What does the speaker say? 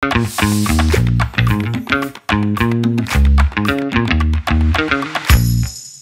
Thank you.